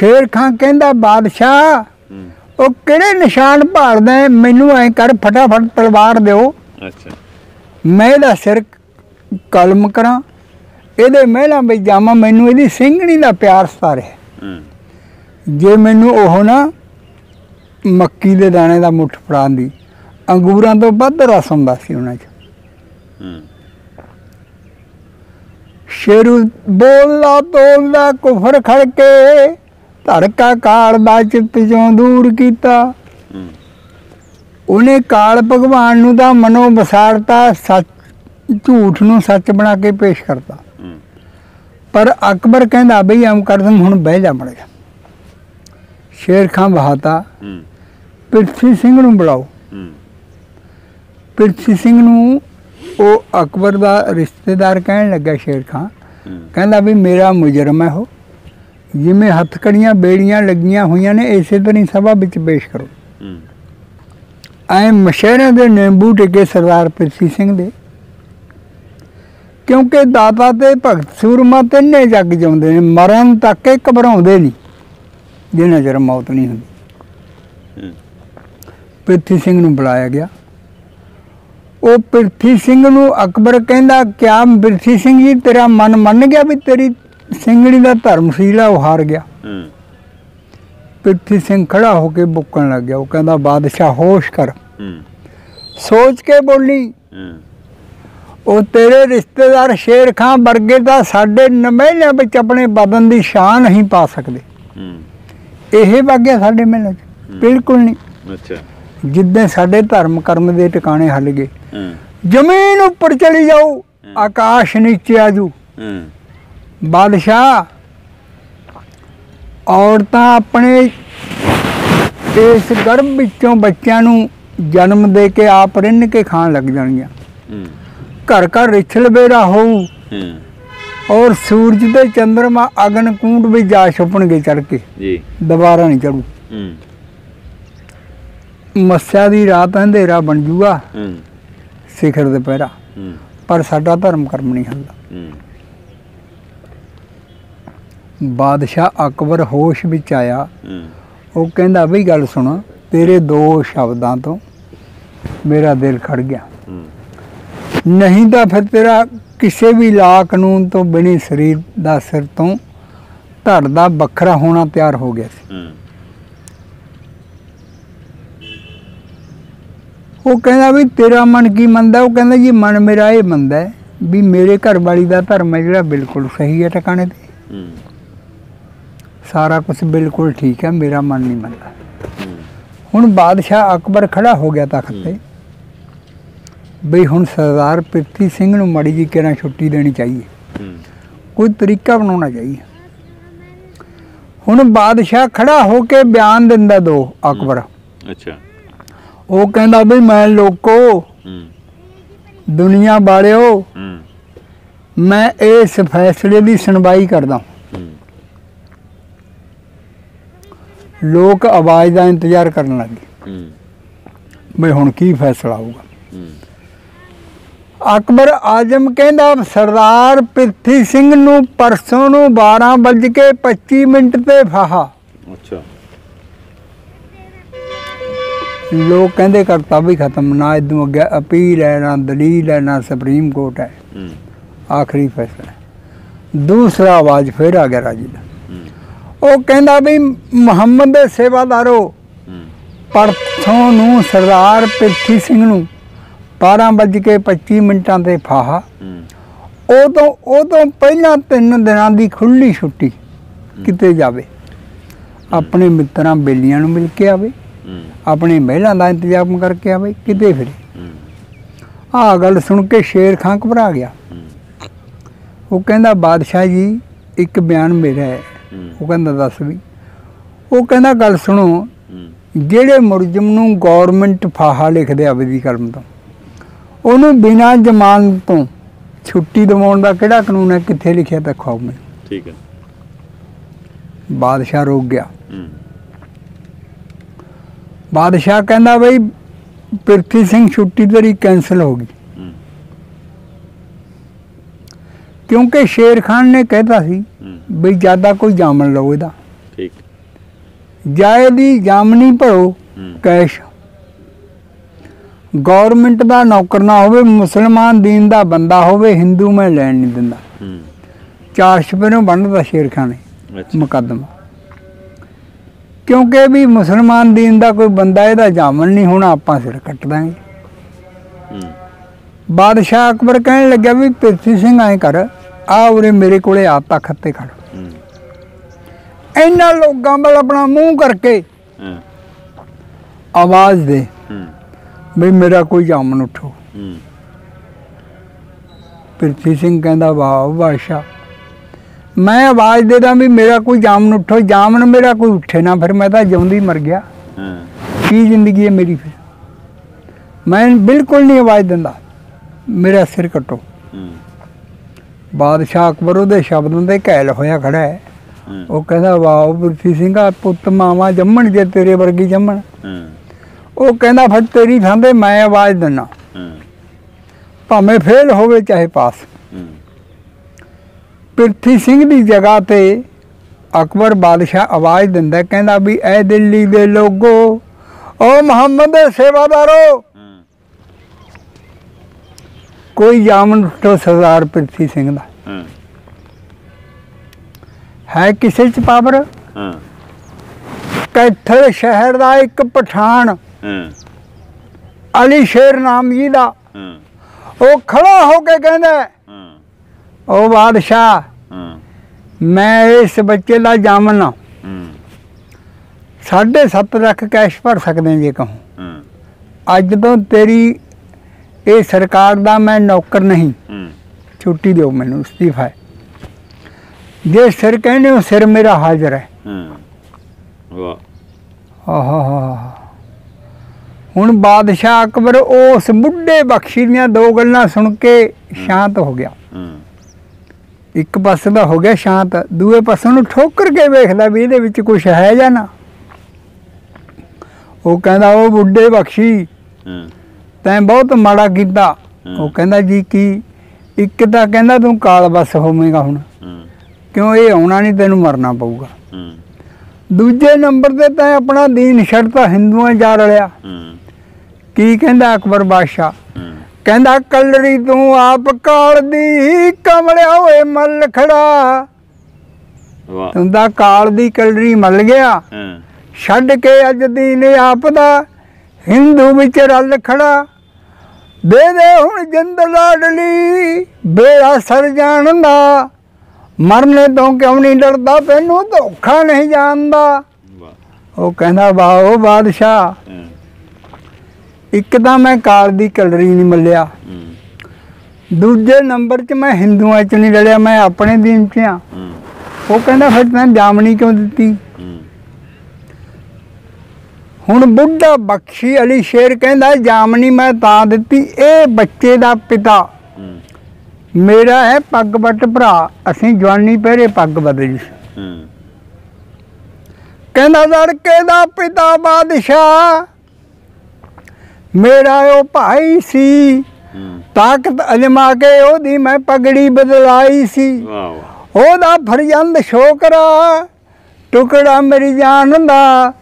ਸ਼ੇਰ ਖਾਨ ਕਹਿੰਦਾ ਬਾਦਸ਼ਾਹ ਉਹ ਕਿਹੜੇ ਨਿਸ਼ਾਨ ਭਾਲਦਾ? ਮੈਨੂੰ ਐ ਕਰ ਫਟਾਫਟ ਤਲਵਾਰ ਦਿਓ। ਅੱਛਾ। ਮੈਂ ਇਹਦਾ ਸਿਰ ਕਲਮ ਕਰਾਂ। ਇਹਦੇ ਮਹਿਲਾਂ ਵਿੱਚ ਜਾਵਾਂ। ਮੈਨੂੰ ਇਹਦੀ ਸਿੰਘਣੀ ਦਾ ਪਿਆਰ ਸਤਾਰੇ ਹੂੰ। ਜੇ ਮੈਨੂੰ ਉਹ ਨਾ ਮੱਕੀ ਦੇ ਦਾਣੇ ਦਾ ਮੁੱਠ ਫੜਾਉਂਦੀ ਅੰਗੂਰਾਂ ਤੋਂ ਵੱਧ ਰਸ ਹੁੰਦਾ ਸੀ ਉਹਨਾਂ 'ਚ। ਸ਼ੇਰੂ ਬੋਲਦਾ ਤੋਲਦਾ ਕੁਫਰ ਖੜਕੇ ਧੜਕਾ ਕਾਲ ਦਾ ਚਿੱਤ ਚੋਂ ਦੂਰ ਕੀਤਾ। ਉਹਨੇ ਕਾਲ ਭਗਵਾਨ ਨੂੰ ਤਾਂ ਮਨੋਂ ਵਸਾਰਤਾ ਸੱਚ ਝੂਠ ਨੂੰ ਸੱਚ ਬਣਾ ਕੇ ਪੇਸ਼ ਕਰਤਾ। ਪਰ ਅਕਬਰ ਕਹਿੰਦਾ ਬਈ ਐਂ ਕਰ ਦਮ ਹੁਣ ਬਹਿ ਜਾ ਮੜ ਜਾ। ਸ਼ੇਰ ਖਾਨ ਬਹਾਤਾ ਹੂੰ। ਪ੍ਰਿਥਵੀ ਸਿੰਘ ਨੂੰ ਬੁਲਾਓ। ਹੂੰ। ਪ੍ਰਿਥਵੀ ਸਿੰਘ ਨੂੰ ਉਹ ਅਕਬਰ ਦਾ ਰਿਸ਼ਤੇਦਾਰ ਕਹਿਣ ਲੱਗਾ ਸ਼ੇਰ ਖਾਨ ਕਹਿੰਦਾ ਵੀ ਮੇਰਾ ਮੁਜਰਮ ਹੈ ਉਹ। ਜਿਵੇਂ ਹੱਥਕੜੀਆਂ ਬੇੜੀਆਂ ਲੱਗੀਆਂ ਹੋਈਆਂ ਨੇ ਇਸੇ ਤਰ੍ਹਾਂ ਸਭਾ ਵਿੱਚ ਪੇਸ਼ ਕਰੋ। ਐ ਮਸ਼ਹਰਾਂ ਦੇ ਨਿੰਬੂ ਟਿਕੇ ਸਰਦਾਰ ਪ੍ਰਿਥਵੀ ਸਿੰਘ ਦੇ। ਕਿਉਂਕਿ ਦਾਤਾ ਤੇ ਭਗਤ ਸੂਰਮਾ ਤਿੰਨੇ ਜੱਗ ਜਾਉਂਦੇ ਨੇ ਮਰਨ ਤੱਕ ਇਹ ਘਬਰਾਉਂਦੇ ਨਹੀਂ ਜਿੰਨਾ ਚਿਰ ਮੌਤ ਨਹੀਂ ਹੁੰਦੀ। ਹੂੰ। ਪ੍ਰਿਥਵੀ ਸਿੰਘ ਨੂੰ ਬੁਲਾਇਆ ਗਿਆ। ਉਹ ਪ੍ਰਿਥਵੀ ਸਿੰਘ ਨੂੰ ਅਕਬਰ ਕਹਿੰਦਾ ਕਿਆ ਪ੍ਰਿਥਵੀ ਸਿੰਘ ਜੀ ਤੇਰਾ ਮਨ ਮੰਨ ਗਿਆ ਵੀ ਤੇਰੀ ਸਿੰਘਣੀ ਦਾ ਧਰਮ ਸੀਲਾ ਉਹ ਹਾਰ ਗਿਆ। ਹੂੰ। ਪ੍ਰਿਥਵੀ ਸਿੰਘ ਖੜਾ ਹੋ ਕੇ ਬੁੱਕਣ ਲੱਗ ਗਿਆ। ਉਹ ਕਹਿੰਦਾ ਬਾਦਸ਼ਾਹ ਹੋਸ਼ ਕਰ। ਹੂੰ। ਸੋਚ ਕੇ ਬੋਲੀ ਹੂੰ। ਉਹ ਤੇਰੇ ਰਿਸ਼ਤੇਦਾਰ ਸ਼ੇਰ ਖਾਨ ਵਰਗੇ ਤਾਂ ਸਾਡੇ ਨਮੇਲਿਆਂ ਵਿੱਚ ਆਪਣੇ ਬਦਨ ਦੀ ਸ਼ਾਨ ਨਹੀਂ ਪਾ ਸਕਦੇ। ਹੂੰ। ਇਹ ਵਾਗਿਆ ਸਾਡੇ ਮਹਿਲਾਂ 'ਚ? ਬਿਲਕੁਲ ਨਹੀਂ। ਅੱਛਾ। ਜਿੱਦਾਂ ਸਾਡੇ ਧਰਮ ਕਰਮ ਦੇ ਟਿਕਾਣੇ ਹੱਲ ਗਏ। ਹੂੰ। ਜ਼ਮੀਨ ਉੱਪਰ ਚਲੀ ਜਾਊ ਆਕਾਸ਼ ਨੀਚੇ ਆਜੂ ਹੂੰ। ਬਾਦਸ਼ਾਹ ਔਰਤਾਂ ਆਪਣੇ ਇਸ ਗਰਭ ਵਿੱਚੋਂ ਬੱਚਿਆਂ ਨੂੰ ਜਨਮ ਦੇ ਕੇ ਆਪ ਰਿੰਨ ਕੇ ਖਾਣ ਲੱਗ ਜਾਣਗੀਆਂ। ਘਰ ਘਰ ਰਿਛਲ ਬੇਰਾ ਹੋਊ ਔਰ ਸੂਰਜ ਤੇ ਚੰਦਰਮਾ ਅਗਨ ਕੂੰਡ ਵਿੱਚ ਜਾ ਛੁਪਣਗੇ ਚੜ ਕੇ। ਜੀ। ਦੁਬਾਰਾ ਨਹੀਂ ਚੜੂ। ਮੱਸਿਆ ਦੀ ਰਾਤ ਅੰਧੇਰਾ ਬਣ ਜੂਗਾ। ਸਿਖਰ ਦੁਪਹਿਰਾ ਪਰ ਸਾਡਾ ਧਰਮ ਕਰਮ ਨਹੀਂ ਹੁੰਦਾ। ਬਾਦਸ਼ਾਹ ਅਕਬਰ ਹੋਸ਼ ਵਿੱਚ ਆਇਆ। ਉਹ ਕਹਿੰਦਾ, ਬਈ ਗੱਲ ਸੁਣ, ਤੇਰੇ ਦੋ ਸ਼ਬਦਾਂ ਤੋਂ ਮੇਰਾ ਦਿਲ ਖੜ ਗਿਆ। ਨਹੀਂ ਤਾਂ ਫਿਰ ਤੇਰਾ ਕਿਸੇ ਵੀ ਲਾ ਕਾਨੂੰਨ ਤੋਂ ਬਿਨੀ ਸਰੀਰ ਦਾ ਸਿਰ ਤੋਂ ਧੜ ਦਾ ਵੱਖਰਾ ਹੋਣਾ ਤਿਆਰ ਹੋ ਗਿਆ ਸੀ। ਉਹ ਕਹਿੰਦਾ ਵੀ ਤੇਰਾ ਮਨ ਕੀ ਮੰਨਦਾ? ਉਹ ਕਹਿੰਦਾ, ਜੀ ਮਨ ਮੇਰਾ ਇਹ ਮੰਨਦਾ ਵੀ ਮੇਰੇ ਘਰ ਵਾਲੀ ਦਾ ਧਰਮ ਹੈ ਜਿਹੜਾ ਬਿਲਕੁਲ ਸਹੀ ਹੈ ਟਿਕਾਣੇ ਤੇ। ਸਾਰਾ ਕੁਝ ਬਿਲਕੁਲ ਠੀਕ ਹੈ ਮੇਰਾ ਮਨ ਨਹੀਂ ਮੰਨਦਾ। ਹੁਣ ਬਾਦਸ਼ਾਹ ਅਕਬਰ ਖੜਾ ਹੋ ਗਿਆ ਤਖਤ ਤੇ। ਬਈ ਹੁਣ ਸਰਦਾਰ ਪ੍ਰਿਥਵੀ ਸਿੰਘ ਨੂੰ ਮੜੀ ਜੀ ਕਿਹਨਾਂ ਛੁੱਟੀ ਦੇਣੀ ਚਾਹੀਏ? ਕੋਈ ਤਰੀਕਾ ਬਣਾਉਣਾ ਚਾਹੀਏ। ਹੁਣ ਬਾਦਸ਼ਾਹ ਖੜਾ ਹੋ ਕੇ ਬਿਆਨ ਦਿੰਦਾ ਦੋ ਅਕਬਰ। ਅੱਛਾ। ਉਹ ਕਹਿੰਦਾ ਬਈ ਮੈਂ ਲੋਕੋ ਦੁਨੀਆ ਵਾਲਿਓ ਮੈਂ ਇਸ ਫੈਸਲੇ ਦੀ ਸੁਣਵਾਈ ਕਰਦਾ ਹੂੰ ਲੋਕ ਆਵਾਜ਼ ਦਾ ਇੰਤਜ਼ਾਰ ਕਰਨ ਲੱਗੇ ਹੂੰ। ਬਈ ਹੁਣ ਕੀ ਫੈਸਲਾ ਆਊਗਾ ਹੂੰ। ਅਕਬਰ ਆਜਮ ਕਹਿੰਦਾ ਸਰਦਾਰ ਪ੍ਰਿਥੀ ਸਿੰਘ ਨੂੰ ਪਰਸੋਂ ਨੂੰ 12 ਵੱਜ ਕੇ 25 ਮਿੰਟ ਤੇ ਫਾਹਾ। ਅੱਛਾ। ਲੋਕ ਕਹਿੰਦੇ ਕਰਤਾ ਵੀ ਖਤਮ ਨਾ ਇਦੋਂ ਅੱਗੇ ਅਪੀਲ ਹੈ ਨਾ ਦਲੀਲ ਹੈ ਨਾ ਸੁਪਰੀਮ ਕੋਰਟ ਹੈ। ਹੂੰ। ਆਖਰੀ ਫੈਸਲਾ। ਦੂਸਰਾ ਆਵਾਜ਼ ਫਿਰ ਆ ਗਿਆ ਰਾਜੀ ਦਾ। ਉਹ ਕਹਿੰਦਾ ਵੀ ਮੁਹੰਮਦ ਦੇ ਸੇਵਾਦਾਰੋ ਹੂੰ। ਪਰਸੋਂ ਨੂੰ ਸਰਦਾਰ ਪ੍ਰਿਥੀ ਸਿੰਘ ਨੂੰ 12 ਵੱਜ ਕੇ 25 ਮਿੰਟਾਂ ਤੇ ਫਾਹਾ। ਹੂੰ। ਉਹ ਤੋਂ ਉਹ ਤੋਂ ਪਹਿਲਾਂ ਤਿੰਨ ਦਿਨਾਂ ਦੀ ਖੁੱਲੀ ਛੁੱਟੀ ਕਿਤੇ ਜਾਵੇ। ਆਪਣੇ ਮਿੱਤਰਾਂ ਬੇਲੀਆਂ ਨੂੰ ਮਿਲ ਕੇ ਆਵੇ। ਆਪਣੇ ਮਹਿਲਾਂ ਦਾ ਇੰਤਜ਼ਾਮ ਕਰਕੇ ਆਵੇ ਕਿਤੇ ਫਿਰੇ। ਆਹ ਗੱਲ ਸੁਣ ਕੇ ਸ਼ੇਰ ਖਾਂ ਘਬਰਾ ਗਿਆ। ਉਹ ਕਹਿੰਦਾ ਬਾਦਸ਼ਾਹ ਜੀ ਇੱਕ ਬਿਆਨ ਮੇਰਾ ਹੂੰ। ਉਹ ਕਹਿੰਦਾ ਦੱਸ ਵੀ। ਉਹ ਕਹਿੰਦਾ ਗੱਲ ਸੁਣੋ। ਜਿਹੜੇ ਮੁਲਜ਼ਮ ਨੂੰ ਗਵਰਨਮੈਂਟ ਫਾਹਾ ਲਿਖਦੇ ਆਵੇ ਦੀ ਕਲਮ ਤੋਂ ਉਹਨੂੰ ਬਿਨਾਂ ਜ਼ਮਾਨਤ ਤੋਂ ਛੁੱਟੀ ਦਿਵਾਉਣ ਦਾ ਕਿਹੜਾ ਕਾਨੂੰਨ ਹੈ? ਕਿੱਥੇ ਲਿਖਿਆ ਤਾਂ ਖਾਓ ਮੈਨੂੰ ਠੀਕ ਹੈ। ਬਾਦਸ਼ਾਹ ਰੁਕ ਗਿਆ। ਬਾਦਸ਼ਾਹ ਕਹਿੰਦਾ ਬਈ ਪ੍ਰਿਥਵੀ ਸਿੰਘ ਛੁੱਟੀ ਤੇਰੀ ਕੈਨਸਲ ਹੋ ਗਈ। ਕਿਉਂਕਿ ਸ਼ੇਰ ਖਾਨ ਨੇ ਕਹਿਤਾ ਸੀ ਬਈ ਜ਼ਿਆਦਾ ਕੋਈ ਜਾਮਨ ਲਓ ਇਹਦਾ। ਠੀਕ। ਜਾਏ ਦੀ ਜਾਮਨੀ ਭਰੋ ਕੈਸ਼। ਗਵਰਨਮੈਂਟ ਦਾ ਨੌਕਰ ਨਾ ਹੋਵੇ ਮੁਸਲਮਾਨ ਦੀਨ ਦਾ ਬੰਦਾ ਹੋਵੇ ਹਿੰਦੂ ਮੈਂ ਲੈਣ ਨਹੀਂ ਦਿੰਦਾ। ਹੂੰ। ਚਾਰ ਛਪੇਰੋਂ ਬਣਦਾ ਸ਼ੇਰ ਖਾਨੇ ਮੁਕੱਦਮਾ। ਕਿਉਂਕਿ ਵੀ ਮੁਸਲਮਾਨ ਦੀਨ ਦਾ ਕੋਈ ਬੰਦਾ ਇਹਦਾ ਜਾਮਨ ਨਹੀਂ ਹੋਣਾ ਆਪਾਂ ਸਿਰ ਕੱਟ ਦਾਂਗੇ। ਹੂੰ। ਬਾਦਸ਼ਾਹ ਅਕਬਰ ਕਹਿਣ ਲੱਗਿਆ ਵੀ ਪ੍ਰਿਥਵੀ ਸਿੰਘ ਐ ਕਰ ਆ ਉਰੇ ਮੇਰੇ ਕੋਲੇ ਆ ਤਖਤ ਤੇ ਖੜ ਇਹਨਾਂ ਲੋਕਾਂ ਵੱਲ ਆਪਣਾ ਮੂੰਹ ਕਰਕੇ ਹਾਂ। ਆਵਾਜ਼ ਦੇ ਹੂੰ। ਵੀ ਮੇਰਾ ਕੋਈ ਜਾਮਨ ਉਠੋ। ਹੂੰ। ਪ੍ਰਿਥਵੀ ਸਿੰਘ ਕਹਿੰਦਾ ਵਾਹ ਬਾਦਸ਼ਾਹ। ਮੈਂ ਆਵਾਜ਼ ਦੇ ਦਾਂ ਵੀ ਮੇਰਾ ਕੋਈ ਜਾਮਨ ਉਠੋ ਜਾਮਨ ਮੇਰਾ ਕੋਈ ਉੱਠੇ ਨਾ ਫਿਰ ਮੈਂ ਤਾਂ ਜਿਉਂਦੀ ਮਰ ਗਿਆ। ਹਾਂ। ਕੀ ਜ਼ਿੰਦਗੀ ਹੈ ਮੇਰੀ ਫਿਰ? ਮੈਂ ਬਿਲਕੁਲ ਨਹੀਂ ਆਵਾਜ਼ ਦਿੰਦਾ। ਮੇਰਾ ਸਿਰ ਕੱਟੋ। ਹੂੰ। ਬਾਦਸ਼ਾਹ ਅਕਬਰ ਉਹਦੇ ਸ਼ਬਦਾਂ ਤੇ ਘੈਲ ਹੋਇਆ ਖੜਾ ਹਾਂ। ਉਹ ਕਹਿੰਦਾ ਵਾਹ ਪ੍ਰਿਥਵੀ ਸਿੰਘਾ ਪੁੱਤ ਮਾਵਾ ਜੰਮਣ ਜੇ ਤੇਰੇ ਵਰਗੀ ਜੰਮਣ। ਉਹ ਕਹਿੰਦਾ ਫਿਰ ਤੇਰੀ ਥਾਂ ਤੇ ਮੈਂ ਆਵਾਜ਼ ਦਿੰਨਾ। ਭਾਵੇਂ ਫੇਲ ਹੋਵੇ ਚਾਹੇ ਪਾਸ। ਹੂੰ। ਪ੍ਰਿਥਵੀ ਸਿੰਘ ਦੀ ਜਗ੍ਹਾ ਤੇ ਅਕਬਰ ਬਾਦਸ਼ਾਹ ਆਵਾਜ਼ ਦਿੰਦਾ ਕਹਿੰਦਾ ਵੀ ਐ ਦਿੱਲੀ ਦੇ ਲੋਗੋ ਓ ਮੁਹੰਮਦ ਦੇ ਸੇਵਾਦਾਰੋ। ਕੋਈ ਜਾਮਨ ਉੱਠੋ ਸਰਦਾਰ ਪ੍ਰਿਥਵੀ ਸਿੰਘ ਦਾ। ਹਾਂ ਕਿਸੇ ਚ ਪਾਵਰ? ਹਾਂ। ਕੈਥਲ ਸ਼ਹਿਰ ਦਾ ਇੱਕ ਪਠਾਨ। ਹਾਂ। ਅਲੀ ਸ਼ੇਰ ਨਾਮ ਜੀ ਦਾ। ਹਾਂ। ਉਹ ਖੜਾ ਹੋ ਕੇ ਕਹਿੰਦਾ ਹਾਂ। ਉਹ ਬਾਦਸ਼ਾਹ ਹਾਂ। ਮੈਂ ਇਸ ਬੱਚੇ ਦਾ ਜਾਮਨ ਹੂੰ। ਸਾਢੇ ਸੱਤ ਲੱਖ ਕੈਸ਼ ਭਰ ਸਕਦੇ ਜੇ ਕਹੂੰ। ਅੱਜ ਤੋਂ ਤੇਰੀ ਇਹ ਸਰਕਾਰ ਦਾ ਮੈਂ ਨੌਕਰ ਨਹੀਂ। ਛੁੱਟੀ ਦਿਓ ਮੈਨੂੰ ਅਸਤੀਫਾ ਜੇ ਸਿਰ ਕਹਿੰਦੇ ਹੋ ਸਿਰ ਮੇਰਾ ਹਾਜ਼ਰ ਹੈ। ਹਾਂ। ਵਾਹ। ਆਹਾ ਹੁਣ ਬਾਦਸ਼ਾਹ ਅਕਬਰ ਉਸ ਬੁੱਢੇ ਬਖਸ਼ੀ ਦੀਆਂ ਦੋ ਗੱਲਾਂ ਸੁਣ ਕੇ ਸ਼ਾਂਤ ਹੋ ਗਿਆ। ਇੱਕ ਪਾਸੇ ਦਾ ਹੋ ਗਿਆ ਸ਼ਾਂਤ ਦੂਏ ਪਾਸੇ ਨੂੰ ਠੋਕਰ ਕੇ ਵੇਖਦਾ ਵੀ ਇਹਦੇ ਵਿੱਚ ਕੁਝ ਹੈ ਜਾਂ ਨਾ। ਉਹ ਕਹਿੰਦਾ ਉਹ ਬੁੱਢੇ ਬਖਸ਼ੀ ਤੈਂ ਬਹੁਤ ਮਾੜਾ ਕੀਤਾ। ਉਹ ਕਹਿੰਦਾ ਜੀ ਕੀ? ਇੱਕ ਤਾਂ ਕਹਿੰਦਾ ਤੂੰ ਕਾਲ ਬਸ ਹੋਵੇਂਗਾ ਹੁਣ। ਹਾਂ। ਕਿਉਂ ਇਹ ਆਉਣਾ ਨਹੀਂ, ਤੈਨੂੰ ਮਰਨਾ ਪਊਗਾ। ਦੂਜੇ ਨੰਬਰ ਤੇ ਤੈਂ ਆਪਣਾ ਦੀਨ ਛੱਡਤਾ ਹਿੰਦੂਆਂ ਜਾ ਰਲਿਆ। ਕੀ ਕਹਿੰਦਾ ਅਕਬਰ ਬਾਦਸ਼ਾਹ? ਕਹਿੰਦਾ ਕਲਰੀ ਤੂੰ ਆਪ ਕਾਲ ਦੀ, ਕਮਲਿਆ ਹੋਏ ਮੱਲ ਖੜਾ। ਵਾਹ ਤੂੰ ਕਾਲ ਦੀ ਕਲਰੀ ਮੱਲ ਗਿਆ। ਛੱਡ ਕੇ ਅੱਜ ਦੀਨ ਆਪ ਦਾ, ਹਿੰਦੂ ਵਿੱਚ ਰਲ ਖੜਾ। ਦੇ ਦੇ ਹੁਣ ਜਿੰਦ ਲਾਡਲੀ, ਬੇੜਾ ਸਰ ਜਾਣਦਾ। ਮਰਨੇ ਤੋਂ ਕਿਉਂ ਨਹੀਂ ਡਰਦਾ? ਤੈਨੂੰ ਧੋਖਾ ਨਹੀਂ ਜਾਣਦਾ ਉਹ ਕਹਿੰਦਾ ਵਾਹ ਉਹ ਬਾਦਸ਼ਾਹ ਇੱਕ ਤਾਂ ਮੈਂ ਕਾਲ ਦੀ ਕਲਰੀ ਨਹੀਂ ਮੱਲਿਆ। ਦੂਜੇ ਨੰਬਰ 'ਚ ਮੈਂ ਹਿੰਦੂਆਂ 'ਚ ਨਹੀਂ ਰਲਿਆ ਮੈਂ ਆਪਣੇ ਦੀਨ 'ਚ ਆ। ਉਹ ਕਹਿੰਦਾ ਫਿਰ ਤੈਂ ਜਾਮਣੀ ਕਿਉਂ ਦਿੱਤੀ? ਹੁਣ ਬੁੱਢਾ ਬਖਸ਼ੀ ਅਲੀ ਸ਼ੇਰ ਕਹਿੰਦਾ ਜਾਮਣੀ ਮੈਂ ਤਾਂ ਦਿੱਤੀ ਇਹ ਬੱਚੇ ਦਾ ਪਿਤਾ। ਮੇਰਾ ਹੈ ਪੱਗ ਬੱਟ ਭਰਾ ਅਸੀਂ ਜਵਾਨੀ ਪਹਿਰੇ ਪੱਗ ਬਦਲੀ। ਹੂੰ। ਕਹਿੰਦਾ ਲੜਕੇ ਦਾ ਪਿਤਾ ਬਾਦਸ਼ਾਹ ਮੇਰਾ ਉਹ ਭਾਈ ਸੀ। ਤਾਕਤ ਅਜਮਾ ਕੇ ਉਹਦੀ ਮੈਂ ਪਗੜੀ ਬਦਲਾਈ ਸੀ। ਵਾਹ ਵਾਹ। ਉਹਦਾ ਫਰਜ਼ੰਦ ਸ਼ੋਕਰਾ ਟੁਕੜਾ ਮੇਰੀ ਜਾਨ ਦਾ।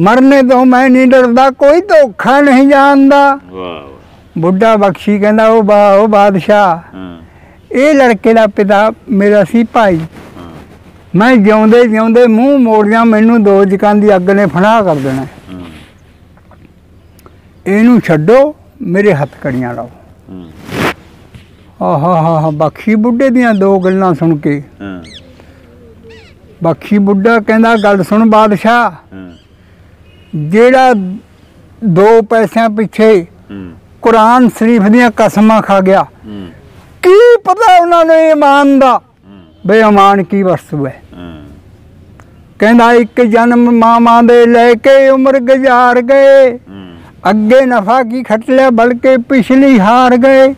ਮਰਨੇ ਤੋਂ ਮੈਂ ਨਹੀਂ ਡਰਦਾ ਕੋਈ ਧੋਖਾ ਨਹੀਂ ਜਾਣਦਾ। ਵਾਹ ਵਾਹ। ਬੁੱਢਾ ਬਖਸ਼ੀ ਕਹਿੰਦਾ ਉਹ ਬਾ ਉਹ ਬਾਦਸ਼ਾਹ ਹਾਂ। ਇਹ ਲੜਕੇ ਦਾ ਪਿਤਾ ਮੇਰਾ ਸੀ ਭਾਈ। ਮੈਂ ਜਿਉਂਦੇ ਜਿਉਂਦੇ ਮੂੰਹ ਮੋੜ ਜਾ ਮੈਨੂੰ ਦੋ ਜਕਾਂ ਦੀ ਅੱਗ ਨੇ ਫਨਾਹ ਕਰ ਦੇਣਾ। ਇਹਨੂੰ ਛੱਡੋ ਮੇਰੇ ਹੱਥ ਕੜੀਆਂ ਲਾਓ। ਆਹਾ ਹਾ ਹਾ ਬਖਸ਼ੀ ਬੁੱਢੇ ਦੀਆਂ ਦੋ ਗੱਲਾਂ ਸੁਣ ਕੇ। ਬਖਸ਼ੀ ਬੁੱਢਾ ਕਹਿੰਦਾ ਗੱਲ ਸੁਣ ਬਾਦਸ਼ਾਹ। ਜਿਹੜਾ ਦੋ ਪੈਸਿਆਂ ਪਿੱਛੇ ਕੁਰਾਨ ਸ਼ਰੀਫ ਦੀਆਂ ਕਸਮਾਂ ਖਾ ਗਿਆ ਕੀ ਪਤਾ ਉਹਨਾਂ ਨੂੰ ਇਮਾਨ ਦਾ? ਬੇਈਮਾਨ ਕੀ ਵਸਤੂ ਹੈ? ਕਹਿੰਦਾ ਇੱਕ ਜਨਮ ਮਾਮਾ ਦੇ ਲੈ ਕੇ ਉਮਰ ਗੁਜ਼ਾਰ ਗਏ। ਅੱਗੇ ਨਫਾ ਕੀ ਖੱਟ ਲਿਆ ਬਲਕਿ ਪਿਛਲੀ ਹਾਰ ਗਏ।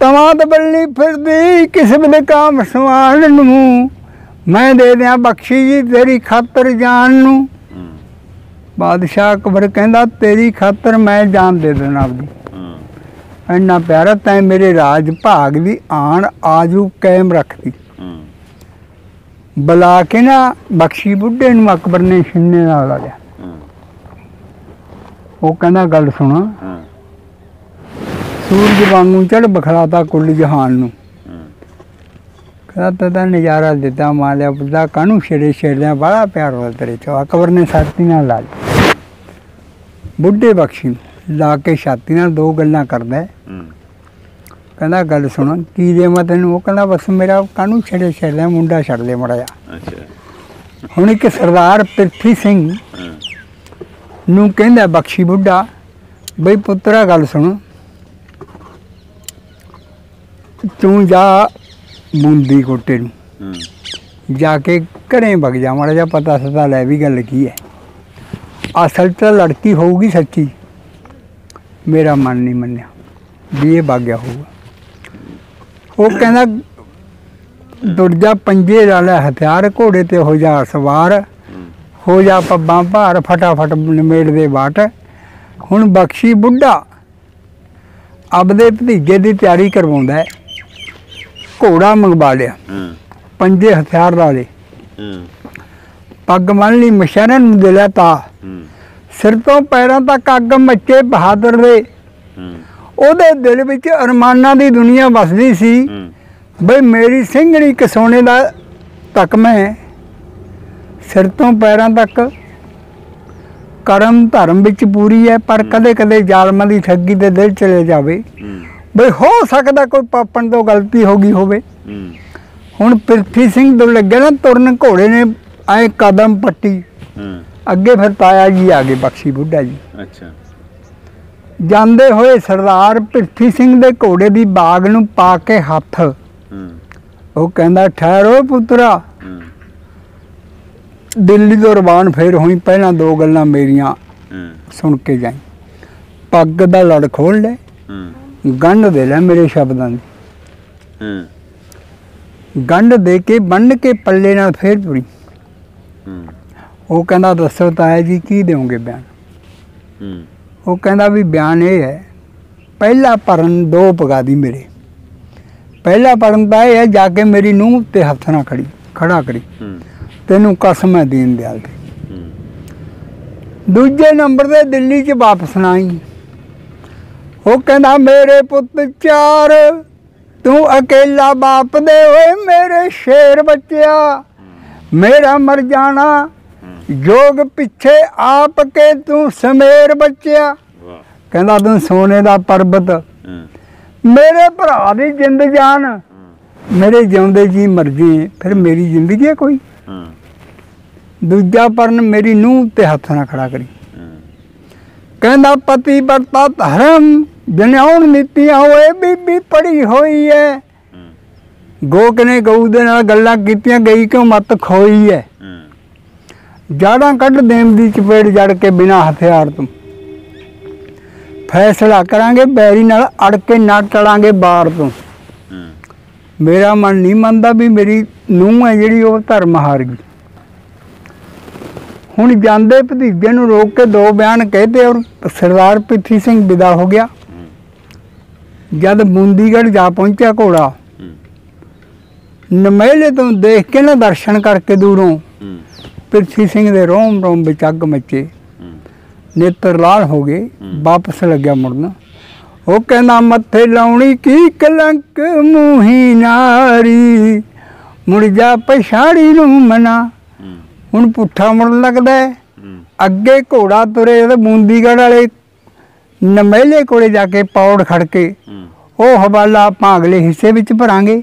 ਤਵਾਂ ਬੱਲੀ ਫਿਰਦੀ ਕਿਸਮ ਕਾਮ ਸਵਾਨ ਨੂੰ। ਮੈਂ ਦੇ ਦਿਆਂ ਬਖਸ਼ੀ ਜੀ ਤੇਰੀ ਖਾਤਰ ਜਾਨ ਨੂੰ। ਬਾਦਸ਼ਾਹ ਅਕਬਰ ਕਹਿੰਦਾ ਤੇਰੀ ਖਾਤਰ ਮੈਂ ਜਾਨ ਦੇ ਦੇਣਾ ਆਪਦੀ। ਇੰਨਾ ਪਿਆਰਾ ਤੈਂ ਮੇਰੇ ਰਾਜ ਭਾਗ ਦੀ ਆਣ ਆਜੂ ਕਾਇਮ ਰੱਖਦੀ। ਹੂੰ। ਬੁਲਾ ਕੇ ਨਾ ਬਖਸ਼ੀ ਬੁੱਢੇ ਨੂੰ ਅਕਬਰ ਨੇ ਛਿੰਨੇ ਨਾਲ ਲਾ ਲਿਆ ਹਾਂ। ਉਹ ਕਹਿੰਦਾ ਗੱਲ ਸੁਣ। ਹਾਂ। ਸੂਰਜ ਵਾਂਗੂ ਚੜ ਬਖਲਾਤਾ ਕੁੱਲ ਜਹਾਨ ਨੂੰ। ਕਹਿੰਦਾ ਤਾਂ ਨਜ਼ਾਰਾ ਦਿੱਤਾ ਮਾਲਿਆ ਬੁੱਧਾ ਕਾਹਨੂੰ ਛੇੜੇ ਛੇੜਿਆ ਬੜਾ ਪਿਆਰ ਹੋਇਆ ਤੇਰੇ ਚੋਂ? ਅਕਬਰ ਨੇ ਛਾਤੀ ਨਾਲ ਲਾ ਲਈ। ਬੁੱਢੇ ਬਖਸ਼ੀ ਨੂੰ। ਲਾ ਕੇ ਛਾਤੀ ਨਾਲ ਦੋ ਗੱਲਾਂ ਕਰਦਾ ਕਹਿੰਦਾ ਗੱਲ ਸੁਣ ਕੀ ਦੇ ਮੈਂ ਤੈਨੂੰ? ਉਹ ਕਹਿੰਦਾ ਬਸ ਮੇਰਾ ਕਾਹਨੂੰ ਛੇੜੇ ਛੇੜਿਆ ਮੁੰਡਾ ਛੱਡ ਦੇ ਮੜਾ ਜਾ ਅੱਛਾ। ਹੁਣ ਇੱਕ ਸਰਦਾਰ ਪ੍ਰਿਥੀ ਸਿੰਘ ਨੂੰ ਕਹਿੰਦਾ ਬਖਸ਼ੀ ਬੁੱਢਾ ਬਈ ਪੁੱਤਰਾ ਗੱਲ ਸੁਣ। ਤੂੰ ਜਾ ਮੁੰਦੀ ਕੋਟੇ ਨੂੰ। ਜਾ ਕੇ ਘਰੇ ਵਗ ਜਾ ਮਾੜਾ ਜਿਹਾ ਪਤਾ ਸਤਾ ਲੈ ਵੀ ਗੱਲ ਕੀ ਹੈ। ਅਸਲ ਤਾਂ ਲੜਕੀ ਹੋਊਗੀ ਸੱਚੀ। ਮੇਰਾ ਮਨ ਨਹੀਂ ਮੰਨਿਆ ਵੀ ਇਹ ਵਗ ਗਿਆ ਹੋਊਗਾ। ਉਹ ਕਹਿੰਦਾ ਦੁਰ ਜਾ ਪੰਜੇ ਵਾਲਾ ਹਥਿਆਰ ਘੋੜੇ ਤੇ ਹੋ ਜਾ ਸਵਾਰ ਹੂੰ ਜਾ ਪੱਬਾਂ ਭਾਰ ਫਟਾਫਟ ਨਿਮੇੜ ਦੇ ਬਾਟ ਹੁਣ ਬਖਸ਼ੀ ਬੁੱਢਾ ਆਪਦੇ ਭਤੀਜੇ ਦੀ ਤਿਆਰੀ ਕਰਵਾਉਂਦਾ ਘੋੜਾ ਮੰਗਵਾ ਲਿਆ ਪੰਜੇ ਹਥਿਆਰ ਵਾਲੇ ਪੱਗ ਬੰਨ ਲਈ ਮਸ਼ਰਨ ਨੂੰ ਦੇ ਲਿਆ ਤਾ। ਸਿਰ ਤੋਂ ਪੈਰਾਂ ਤੱਕ ਅੱਗ ਮੱਚੇ ਬਹਾਦਰ ਦੇ। ਉਹਦੇ ਦਿਲ ਵਿੱਚ ਅਰਮਾਨਾਂ ਦੀ ਦੁਨੀਆ ਵਸਦੀ ਸੀ। ਬਈ ਮੇਰੀ ਸਿੰਘਣੀ ਇੱਕ ਸੋਨੇ ਦਾ ਤੱਕ ਮੈਂ ਸਿਰ ਤੋਂ ਪੈਰਾਂ ਤੱਕ ਕਰਮ ਧਰਮ ਵਿੱਚ ਪੂਰੀ ਹੈ ਪਰ ਕਦੇ ਕਦੇ ਜ਼ਾਲਮਾਂ ਦੀ ਠੱਗੀ ਦੇ ਦਿਲ ਚਲੇ ਜਾਵੇ। ਬਈ ਹੋ ਸਕਦਾ ਕੋਈ ਪਾਪਣ ਤੋਂ ਗਲਤੀ ਹੋ ਗਈ ਹੋਵੇ। ਹੁਣ ਪ੍ਰਿਥੀ ਸਿੰਘ ਤੋਂ ਲੱਗਿਆ ਨਾ ਤੁਰਨ ਘੋੜੇ ਨੇ ਐ ਕਦਮ ਪੱਟੀ। ਅੱਗੇ ਫਿਰ ਤਾਇਆ ਜੀ ਆ ਗਏ ਬਖਸ਼ੀ ਬੁੱਢਾ ਜੀ। ਅੱਛਾ। ਜਾਂਦੇ ਹੋਏ ਸਰਦਾਰ ਪ੍ਰਿਥੀ ਸਿੰਘ ਦੇ ਘੋੜੇ ਦੀ ਬਾਗ ਨੂੰ ਪਾ ਕੇ ਹੱਥ। ਹੂੰ। ਉਹ ਕਹਿੰਦਾ ਠਹਿਰੋ ਪੁੱਤਰਾ। ਹੂੰ। ਦਿੱਲੀ ਤੋਂ ਰਵਾਨ ਫੇਰ ਹੋਈ ਪਹਿਲਾਂ ਦੋ ਗੱਲਾਂ ਮੇਰੀਆਂ ਹੂੰ। ਸੁਣ ਕੇ ਜਾਈ। ਪੱਗ ਦਾ ਲੜ ਖੋਲ ਲੈ ਹੂੰ। ਗੰਢ ਦੇ ਲੈ ਮੇਰੇ ਸ਼ਬਦਾਂ ਦੀ। ਹੂੰ। ਗੰਢ ਦੇ ਕੇ ਬੰਨ ਕੇ ਪੱਲੇ ਨਾਲ ਫੇਰ ਤੁਰੀ। ਉਹ ਕਹਿੰਦਾ ਦੱਸੋ ਤਾਇਆ ਜੀ ਕੀ ਦਿਓਗੇ ਬਿਆਨ? ਹੂੰ। ਉਹ ਕਹਿੰਦਾ ਵੀ ਬਿਆਨ ਇਹ ਹੈ ਪਹਿਲਾ ਪਰਨ ਦੋ ਪਗਾ ਦੀ ਮੇਰੇ। ਪਹਿਲਾ ਪਰਨ ਤਾਂ ਇਹ ਹੈ ਜਾ ਕੇ ਮੇਰੀ ਨੂੰਹ ਤੇ ਹੱਥ ਨਾ ਖੜੀ ਖੜਾ ਕਰੀ। ਹੂੰ। ਤੈਨੂੰ ਕਸਮ ਹੈ ਦੀਨ ਦਿਆਲ ਦੀ। ਹੂੰ। ਦੂਜੇ ਨੰਬਰ ਤੇ ਦਿੱਲੀ 'ਚ ਵਾਪਸ ਨਾ ਆਈ। ਉਹ ਕਹਿੰਦਾ ਮੇਰੇ ਪੁੱਤ ਚਾਰ ਤੂੰ ਅਕੇਲਾ ਬਾਪ ਦੇ ਓਏ ਮੇਰੇ ਸ਼ੇਰ ਬੱਚਿਆ ਮੇਰਾ ਮਰ ਜਾਣਾ ਜੋਗ ਪਿੱਛੇ ਆਪ ਕੇ ਤੂੰ ਸਮੇਰ ਬੱਚਿਆ। ਕਹਿੰਦਾ ਤੂੰ ਸੋਨੇ ਦਾ ਪਰਬਤ। ਮੇਰੇ ਭਰਾ ਦੀ ਜਿੰਦ ਜਾਨ। ਮੇਰੇ ਜਿਉਂਦੇ ਜੀ ਮਰਜ਼ੀ ਫਿਰ ਮੇਰੀ ਜ਼ਿੰਦਗੀ ਹੈ ਕੋਈ? ਦੂਜਾ ਪਰਨ ਮੇਰੀ ਨੂੰਹ ਤੇ ਹੱਥ ਨਾ ਖੜਾ ਕਰੀ। ਕਹਿੰਦਾ ਪਤੀ ਵਰਤਾ ਧਰਮ ਜਨਿਆਉਣ ਨੀਤੀਆਂ ਹੋਏ ਬੀਬੀ ਪੜੀ ਹੋਈ ਹਾਂ। ਗੋਕ ਨੇ ਗਊ ਦੇ ਨਾਲ ਗੱਲਾਂ ਕੀਤੀਆਂ ਗਈ ਕਿਉਂ ਮਤ ਖੋਈ ਹਾਂ? ਜਾੜਾਂ ਕੱਢ ਦੇਣ ਦੀ ਚਪੇੜ ਜੜ ਕੇ ਬਿਨਾ ਹਥਿਆਰ ਤੋਂ। ਫੈਸਲਾ ਕਰਾਂਗੇ, ਬੈਰੀ ਨਾਲ ਅੜ ਕੇ ਨਾ ਟਲਾਂਗੇ ਬਾਰ ਤੋਂ। ਮੇਰਾ ਮਨ ਨਹੀਂ ਮੰਨਦਾ ਵੀ ਮੇਰੀ ਨੂੰਹ ਹੈ ਜਿਹੜੀ ਉਹ ਧਰਮ ਹਾਰ ਗਈ। ਹੁਣ ਜਾਂਦੇ ਭਤੀਜੇ ਨੂੰ ਰੋਕ ਕੇ ਦੋ ਬਿਆਨ ਕਹਤੇ ਔਰ ਸਰਦਾਰ ਪ੍ਰਿਥੀ ਸਿੰਘ ਵਿਦਾ ਹੋ ਗਿਆ। ਜਦ ਬੂੰਦੀਗੜ੍ਹ ਜਾ ਪਹੁੰਚਿਆ ਘੋੜਾ, ਨਮੇਲੇ ਤੋਂ ਦੇਖ ਕੇ ਨਾ ਦਰਸ਼ਨ ਕਰਕੇ ਦੂਰੋਂ ਪ੍ਰਿਥੀ ਸਿੰਘ ਦੇ ਰੋਮ ਰੋਮ ਵਿੱਚ ਅੱਗ ਮੱਚੇ। ਨੇਤਰ ਲਾਲ ਹੋ ਗਏ। ਵਾਪਸ ਲੱਗਿਆ ਮੁੜਨ। ਉਹ ਕਹਿੰਦਾ ਮੱਥੇ ਲਾਉਣੀ ਕੀ ਕਲੰਕ ਮੂਹੀ ਨਾਰੀ। ਮੁੜ ਜਾ ਪਛਾੜੀ ਨੂੰ ਮਨਾ। ਹੁਣ ਪੁੱਠਾ ਮੁੜਨ ਲੱਗਦਾ ਅੱਗੇ ਘੋੜਾ ਤੁਰੇ ਤੇ ਬੂੰਦੀਗੜ੍ਹ ਵਾਲੇ ਨਮੇਲੇ ਕੋਲੇ ਜਾ ਕੇ ਪੌੜ ਖੜ ਕੇ ਉਹ ਹਵਾਲਾ ਆਪਾਂ ਅਗਲੇ ਹਿੱਸੇ ਵਿੱਚ ਭਰਾਂਗੇ।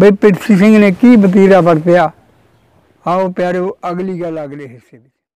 ਬਈ ਪ੍ਰਿਥੀ ਸਿੰਘ ਨੇ ਕੀ ਵਤੀਰਾ ਵਰਤਿਆ? ਆਓ ਪਿਆਰਿਓ ਅਗਲੀ ਗੱਲ ਅਗਲੇ ਹਿੱਸੇ ਵਿੱਚ।